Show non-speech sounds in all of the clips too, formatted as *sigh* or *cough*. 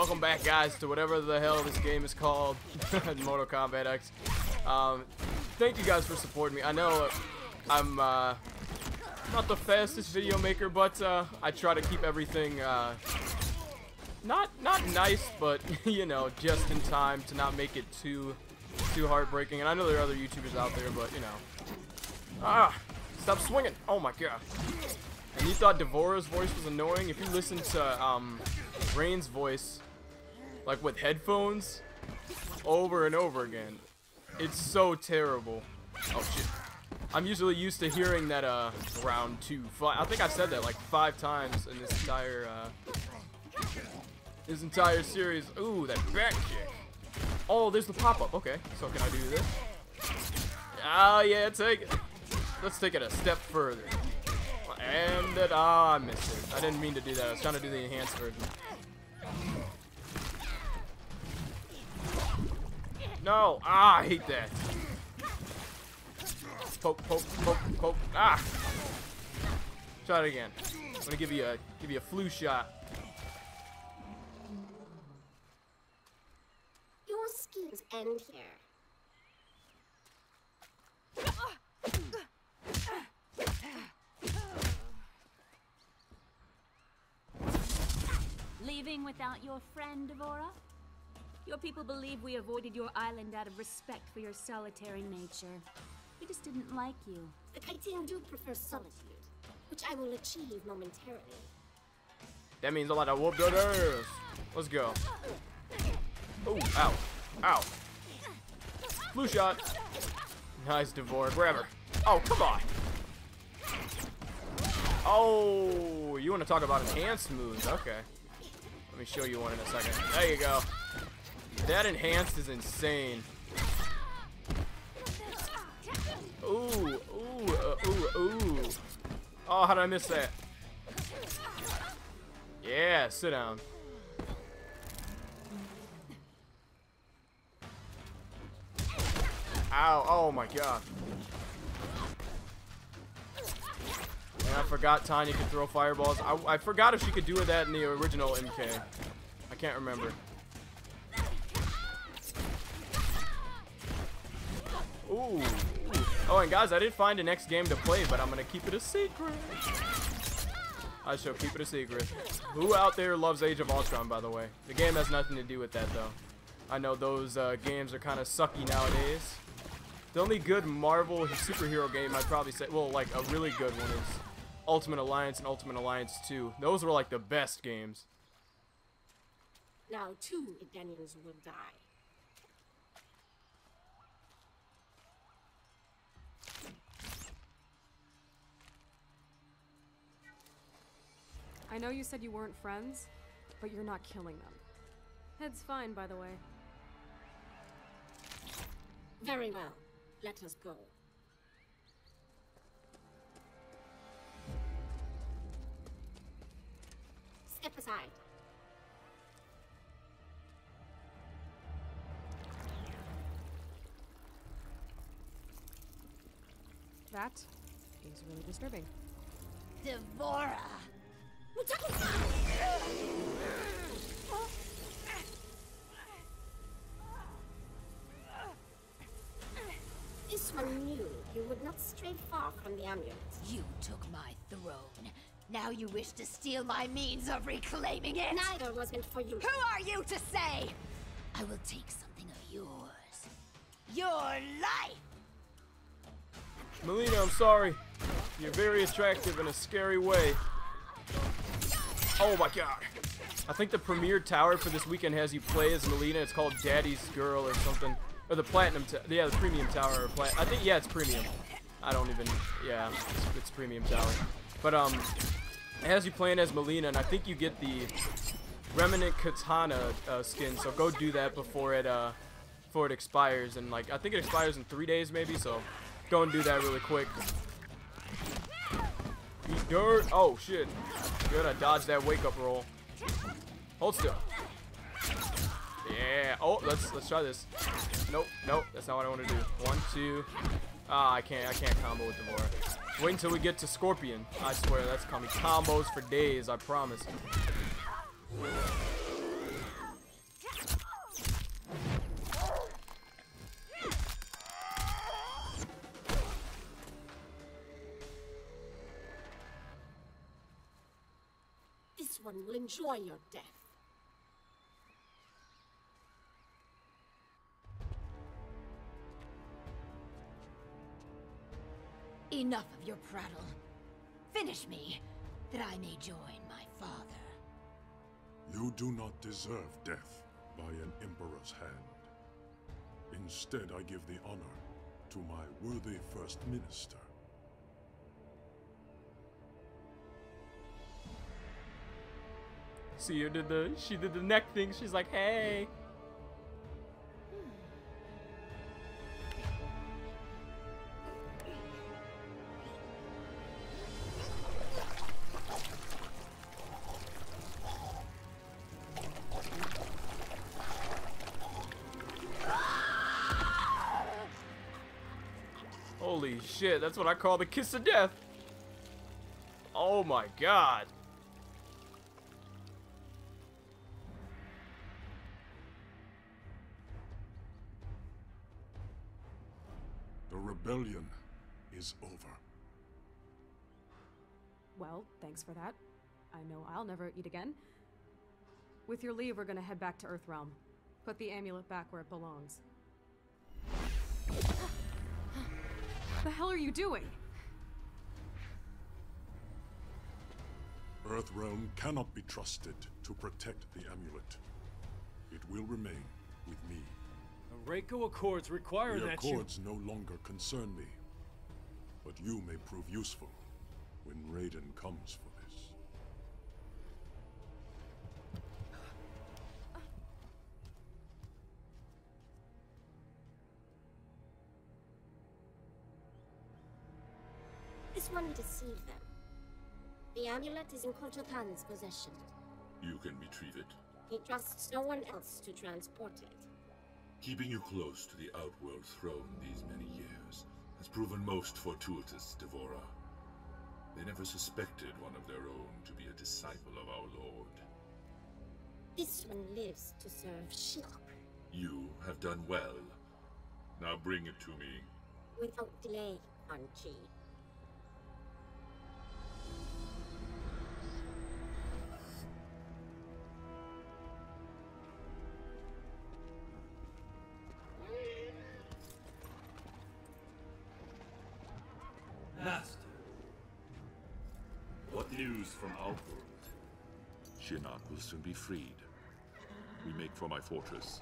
Welcome back, guys, to whatever the hell this game is called, *laughs* Mortal Kombat X. Um, thank you guys for supporting me. I know I'm uh, not the fastest video maker, but uh, I try to keep everything uh, not not nice, but *laughs* you know, just in time to not make it too too heartbreaking. And I know there are other YouTubers out there, but you know, ah, stop swinging! Oh my god! And you thought D'Vorah's voice was annoying? If you listen to um, Rain's voice, like with headphones, over and over again, it's so terrible. Oh shit. I'm usually used to hearing that uh round two. I think I've said that like five times in this entire uh this entire series. Ooh, that back kick. Oh, there's the pop-up. Okay, so can I do this? Ah, yeah, take it. Let's take it a step further. And that, ah, I missed it. I didn't mean to do that. I was trying to do the enhanced version. No, ah, I hate that. Poke, poke, poke, poke. Ah! Try it again. I'm gonna give you a give you a flu shot. Your schemes end here. Leaving without your friend, D'Vorah? Your people believe we avoided your island out of respect for your solitary nature. We just didn't like you. The Kytinn do prefer solitude, which I will achieve momentarily. That means a lot of whoop that ass. Let's go. Oh, ow. Ow. Blue shot. Nice, D'Vorah. Grab her. Oh, come on. Oh, you want to talk about enhanced moves? Okay. Let me show you one in a second. There you go. That enhanced is insane. Ooh, ooh, uh, ooh, ooh. Oh, how did I miss that? Yeah, sit down. Ow, oh my god. And I forgot Tanya could throw fireballs. I, I forgot if she could do that in the original MK. I can't remember. Ooh. Oh, and guys, I did find the next game to play, but I'm going to keep it a secret. I shall keep it a secret. Who out there loves Age of Ultron, by the way? The game has nothing to do with that, though. I know those uh, games are kind of sucky nowadays. The only good Marvel superhero game I'd probably say, well, like a really good one is Ultimate Alliance and Ultimate Alliance 2. Those were like the best games. Now two Daniels will die. I know you said you weren't friends, but you're not killing them. Head's fine, by the way. Very well. Let us go. Step aside. That is really disturbing. D'Vorah! This one knew you would not stray far from the amulet. You took my throne. Now you wish to steal my means of reclaiming it? Neither was meant for you. Who are you to say? I will take something of yours. Your life! Mileena, I'm sorry. You're very attractive in a scary way. Oh my god. I think the premier tower for this weekend has you play as Mileena. It's called Daddy's Girl or something. Or the platinum, yeah, the premium tower. Or plat I think, yeah, it's premium. I don't even, yeah, it's, it's premium tower. But, um, it has you playing as Mileena, and I think you get the Remnant Katana uh, skin, so go do that before it, uh, before it expires. And, like, I think it expires in three days, maybe, so go and do that really quick. Eat dirt. Oh, shit. Good, I dodged that wake-up roll. Hold still. Yeah. Oh, let's let's try this. Nope, nope. That's not what I want to do. One, two. Ah, I can't. I can't combo with D'Vorah. Wait until we get to Scorpion. I swear, that's coming combos for days. I promise. One will enjoy your death. Enough of your prattle. Finish me, that I may join my father. You do not deserve death by an Emperor's hand. Instead, I give the honor to my worthy First Minister. See her did the she did the neck thing. She's like, hey. Holy shit, that's what I call the kiss of death. Oh my god. Rebellion is over. Well, thanks for that. I know I'll never eat again. With your leave, we're gonna head back to Earthrealm. Put the amulet back where it belongs. *gasps* the hell are you doing? Earthrealm cannot be trusted to protect the amulet. It will remain with me. The Reiko Accords require The that you... Accords no longer concern me. But you may prove useful when Raiden comes for this. This one deceived them. The amulet is in Kotal Khan's possession. You can retrieve it. He trusts no one else to transport it. Keeping you close to the Outworld throne these many years has proven most fortuitous, D'Vorah. They never suspected one of their own to be a disciple of our Lord. This one lives to serve Shinnok. You have done well. Now bring it to me. Without delay, Quan from Outworld? Shinnok will soon be freed. We make for my fortress.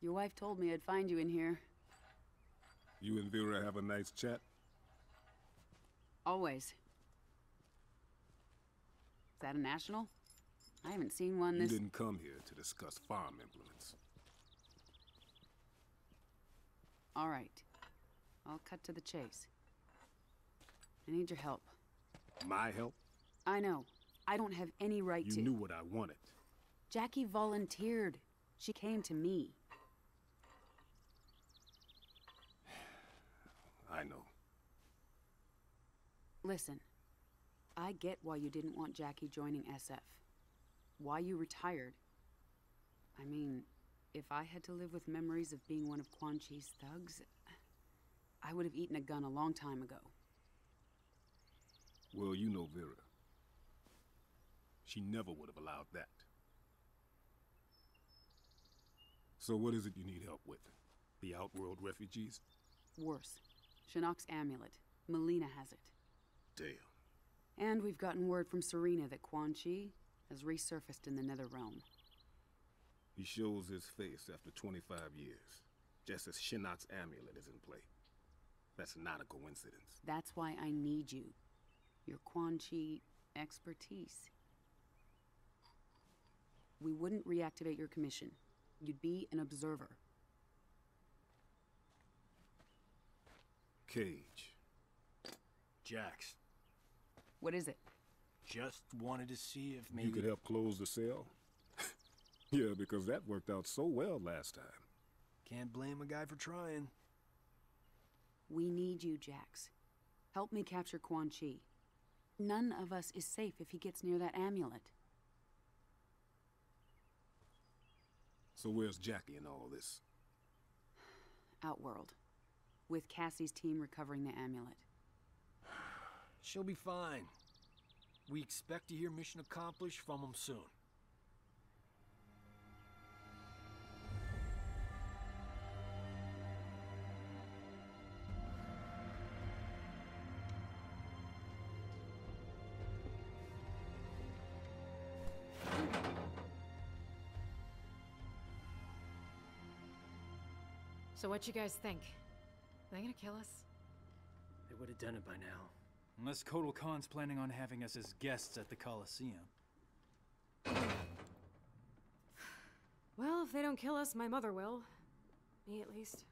Your wife told me I'd find you in here. You and Vera have a nice chat? Always. Is that a national? I haven't seen one this- You didn't come here to discuss farm implements. All right. I'll cut to the chase. I need your help. My help? I know. I don't have any right You to. You knew what I wanted. Jackie volunteered. She came to me. I know. Listen, I get why you didn't want Jackie joining SF. Why you retired. I mean, if I had to live with memories of being one of Quan Chi's thugs, I would have eaten a gun a long time ago. Well, you know Vera. She never would have allowed that. So what is it you need help with? The Outworld refugees? Worse. Shinnok's amulet. Mileena has it. Damn. And we've gotten word from Sareena that Quan Chi has resurfaced in the Nether Realm. He shows his face after 25 years. just as Shinnok's amulet is in play. That's not a coincidence. That's why I need you. Your Quan Chi expertise. We wouldn't reactivate your commission. You'd be an observer. Cage. Jax, What is it? just wanted to see if maybe You could help close the cell? *laughs* yeah, because that worked out so well last time. Can't blame a guy for trying. We need you, Jax. Help me capture Quan Chi. None of us is safe if he gets near that amulet. So where's Jackie in all this? Outworld. With Cassie's team recovering the amulet. She'll be fine. We expect to hear mission accomplished from them soon. So what you guys think? They gonna kill us? They would have done it by now. Unless Kotal Khan's planning on having us as guests at the Colosseum. Well, if they don't kill us, my mother will. Me, at least.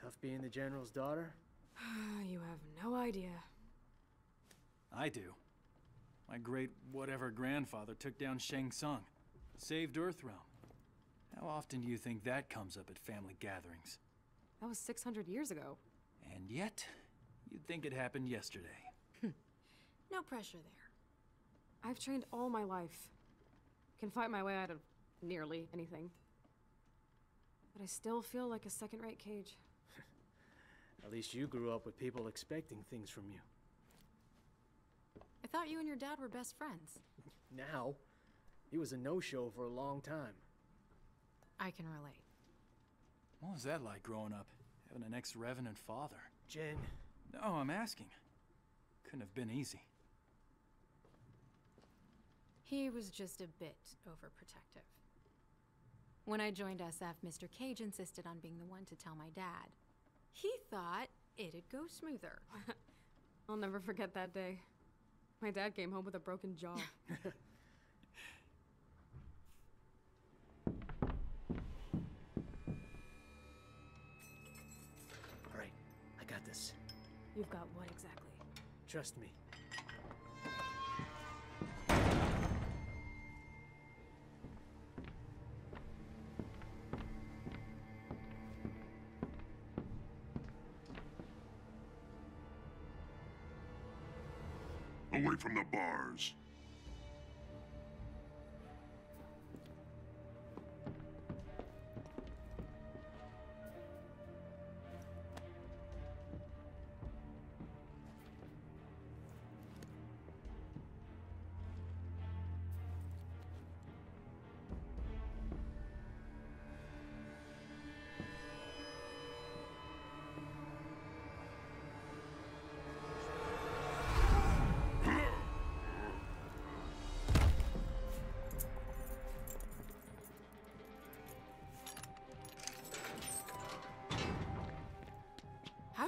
Tough being the General's daughter? *sighs* you have no idea. I do. My great whatever grandfather took down Shang Tsung, saved Earthrealm. How often do you think that comes up at family gatherings? That was 600 years ago. And yet, you'd think it happened yesterday. Hmm. No pressure there. I've trained all my life. Can fight my way out of nearly anything. But I still feel like a second-rate cage. *laughs* At least you grew up with people expecting things from you. I thought you and your dad were best friends. *laughs* Now, he was a no-show for a long time. I can relate. What was that like growing up, having an ex-revenant father? Jin. No, I'm asking. Couldn't have been easy. He was just a bit overprotective. When I joined SF, Mr. Cage insisted on being the one to tell my dad. He thought it'd go smoother. *laughs* I'll never forget that day. My dad came home with a broken jaw. *laughs* Trust me. Away from the bars.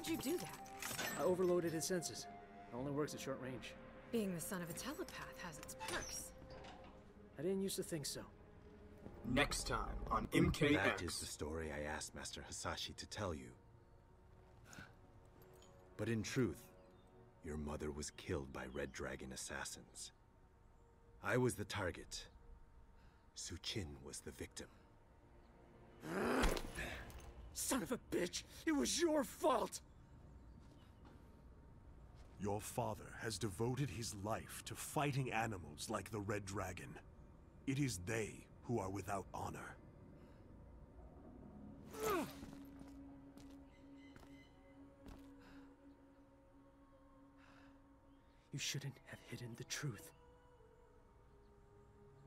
You do that? I overloaded his senses. It only works at short range. Being the son of a telepath has its perks. I didn't used to think so. Next time on MKX. That is the story I asked Master Hasashi to tell you. But in truth, your mother was killed by Red Dragon assassins. I was the target. Su Qin was the victim. Son of a bitch! It was your fault! Your father has devoted his life to fighting animals like the Red Dragon. It is they who are without honor. You shouldn't have hidden the truth.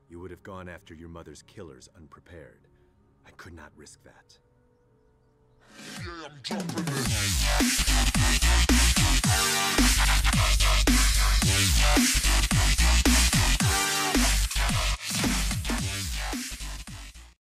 You would have gone after your mother's killers unprepared. I could not risk that. Yeah, I'm jumping it. Thank you.